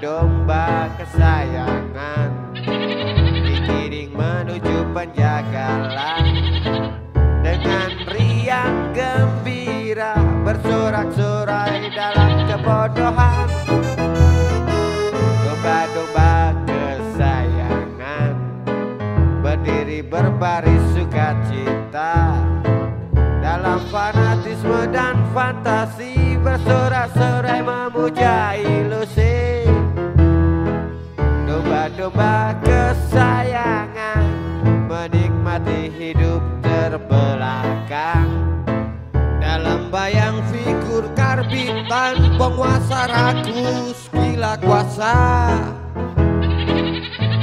domba kesayangan. Digiring menuju penjagalan. Dengan riang gembira Bersorak-sorai dalam kebodohan. Domba-domba kesayangan. Berdiri berbaris sukacita. Dalam fanatisme dan fantasi Bersorak-sorai memuja ilusi. Domba-domba kesayangan Menikmati hidup terbelakang. Dalam bayang figur karbitan Penguasa rakus gila kuasa.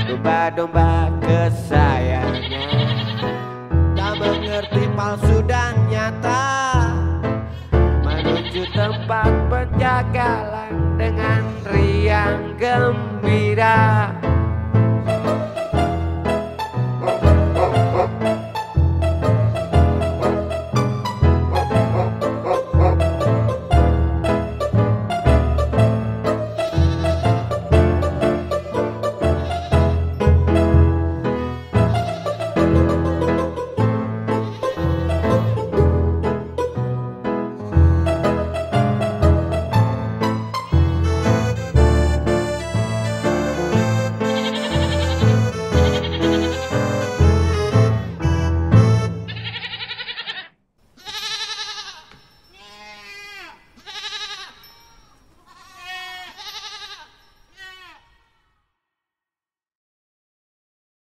Domba-domba kesayangan Tak mengerti palsu dan nyata. Menuju tempat penjagalan Dengan riang gembira